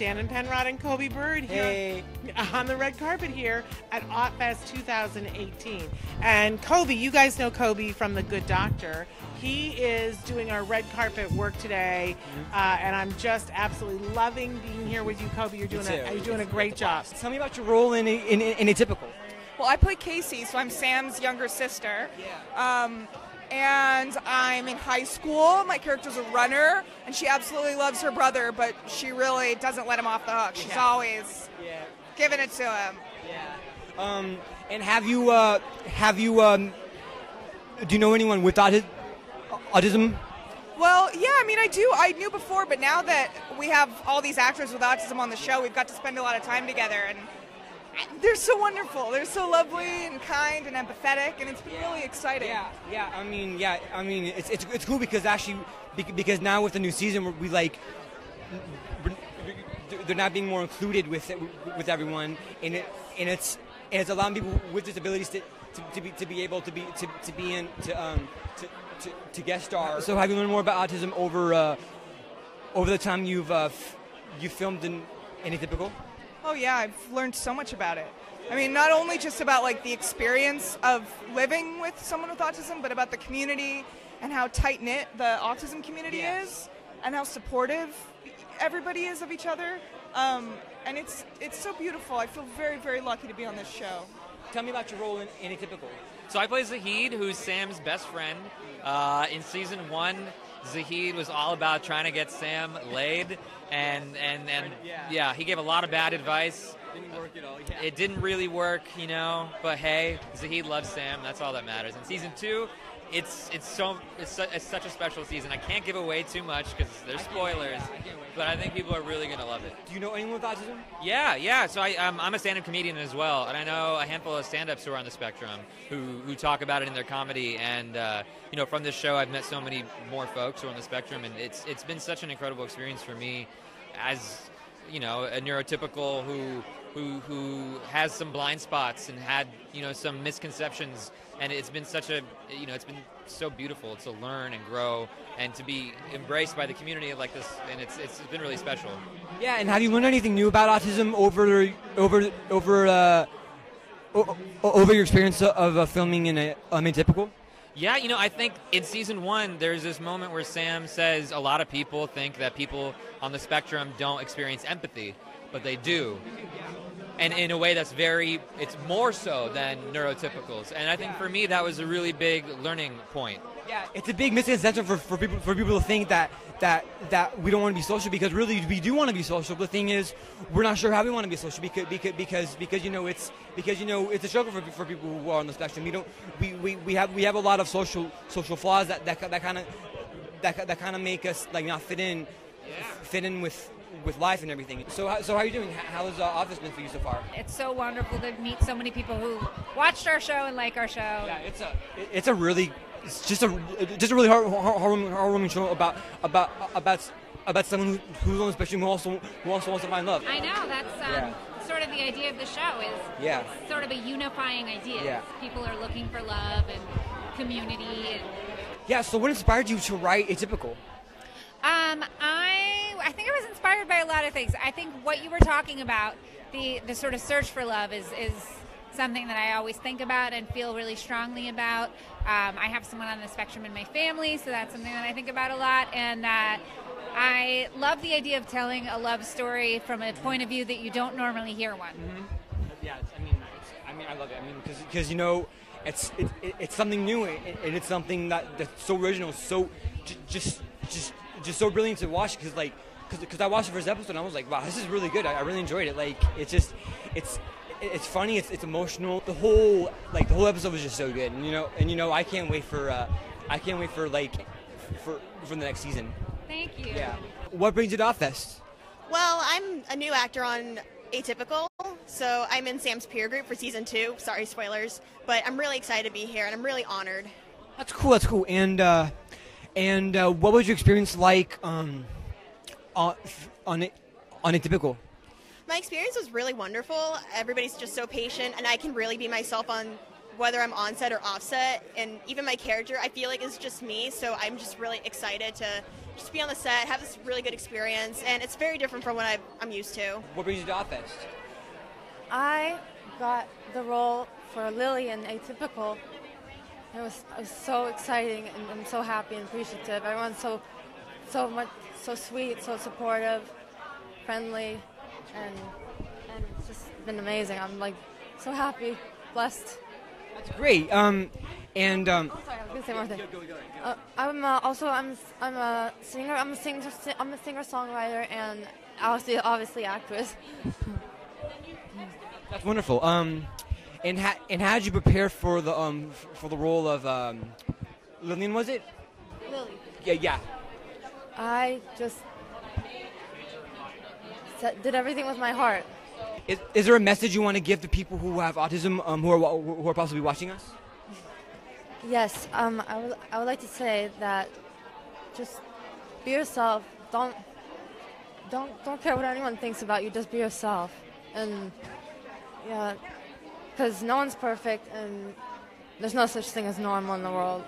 Shannon Penrod and Coby Bird here Hey. on the red carpet here at AutFest 2018. And Coby, you guys know Coby from The Good Doctor. He is doing our red carpet work today, Mm-hmm. uh, and I'm just absolutely loving being here with you, Coby. You're doing a, you're doing a great job. Tell me about your role in, in, in, in Atypical. Well, I play Casey, so I'm Sam's younger sister. Um, and I'm in high school. My character's a runner, and she absolutely loves her brother, but she really doesn't let him off the hook. She's Yeah. always Yeah. giving it to him. Yeah. Um, and have you uh, have you um, do you know anyone with auti- autism? Well, yeah, I mean, I do. I knew before, but now that we have all these actors with autism on the show, we've got to spend a lot of time together, and they're so wonderful. They're so lovely and kind and empathetic, and it's been really exciting. Yeah, yeah. I mean, yeah. I mean, it's it's, it's cool because actually, because now with the new season, we- like they're not being more included with with everyone, and it and it's and it's allowing people with disabilities to. To, to be to be able to be to, to be in to um to, to, to guest star. So have you learned more about autism over uh, over the time you've uh, you filmed in, in Atypical? Oh yeah, I've learned so much about it. I mean, not only just about like the experience of living with someone with autism, but about the community and how tight knit the autism community Yes. is, and how supportive everybody is of each other. Um, and it's it's so beautiful. I feel very very lucky to be on this show. Tell me about your role in, in Atypical. So I play Zahid, who's Sam's best friend. Uh, in season one, Zahid was all about trying to get Sam laid, and and and Yeah. yeah, he gave a lot of bad advice. Didn't work at all. It didn't really work, you know. But hey, Zahid loves Sam. That's all that matters. In season two, it's it's so it's, su- it's such a special season. I can't give away too much because there's spoilers. But I think people are really gonna love it. Do you know anyone with autism? Yeah, yeah. So I, um, I'm a stand-up comedian as well, and I know a handful of stand-ups who are on the spectrum who, who talk about it in their comedy. And uh, you know, from this show, I've met so many more folks who are on the spectrum, and it's it's been such an incredible experience for me, as you know, a neurotypical who who who has some blind spots and had you know some misconceptions, and it's been such a you know it's been so beautiful to learn and grow and to be embraced by the community like this, and it's it's been really special. Yeah, and have you learned anything new about autism over over over uh, over your experience of uh, filming in a um, atypical? Yeah, you know, I think in season one, there's this moment where Sam says a lot of people think that people on the spectrum don't experience empathy, but they do. And in a way that's very, it's more so than neurotypicals. And I think for me, that was a really big learning point. Yeah, it's a big misconception for, for people for people to think that that that we don't want to be social because really we do want to be social. The thing is, we're not sure how we want to be social because because because, because you know it's because you know it's a struggle for, for people who are on the spectrum. We don't we, we, we have we have a lot of social social flaws that that, that kind of that, that kind of make us like not fit in fit in with with life and everything. So how, so how are you doing? How has uh, AutFest been for you so far? It's so wonderful to meet so many people who watched our show and like our show. Yeah, it's a it's a really it's just a just a really heart, heart, heartwarming, heartwarming show about about about about someone who, who's on the spectrum who also who also wants to find love. I know that's um, Yeah. sort of the idea of the show is Yeah. sort of a unifying idea. Yeah. People are looking for love and community. And, Yeah. So what inspired you to write Atypical? um, I I think I was inspired by a lot of things. I think what you were talking about, the the sort of search for love, is is something that I always think about and feel really strongly about. Um, I have someone on the spectrum in my family, so that's something that I think about a lot. And uh, I love the idea of telling a love story from a point of view that you don't normally hear one. Yeah. It's, I mean, I mean, I love it. I mean, because you know, it's it, it, it's something new and, and it's something that that's so original, so j- just just just so brilliant to watch. Because like, because I watched the first episode and I was like, wow, this is really good. I, I really enjoyed it. Like, it's just it's it's funny. It's, it's emotional. The whole like the whole episode was just so good. And you know, and you know, I can't wait for uh, I can't wait for like for for the next season. Thank you. Yeah. What brings you to AutFest? Well, I'm a new actor on Atypical, so I'm in Sam's peer group for season two. Sorry, spoilers, but I'm really excited to be here, and I'm really honored. That's cool. That's cool. And uh, and uh, what was your experience like um, on on it on Atypical? My experience was really wonderful. Everybody's just so patient, and I can really be myself on whether I'm on set or off set, and even my character, I feel like is just me. So I'm just really excited to just be on the set, have this really good experience, and it's very different from what i am used to. What brings you to AutFest? I got the role for Lily in Atypical. It was, it was so exciting, and I'm so happy and appreciative. Everyone's so, so much, so sweet, so supportive, friendly, and and it's just been amazing. I'm like so happy, blessed. That's great. Um, and um, Oh, sorry, I was gonna say one thing. Uh, I'm uh, also I'm I'm a singer. I'm a singer. I'm a singer songwriter and obviously obviously actress. that's wonderful. Um, and ha- and how did you prepare for the um for the role of um, Lillian? Was it? Lily. Yeah, yeah. I just did everything with my heart. Is, is there a message you want to give to people who have autism, um, who are who are possibly watching us? Yes, um, I would I would like to say that just be yourself. Don't don't don't care what anyone thinks about you. Just be yourself, and yeah, because no one's perfect, and there's no such thing as normal in the world.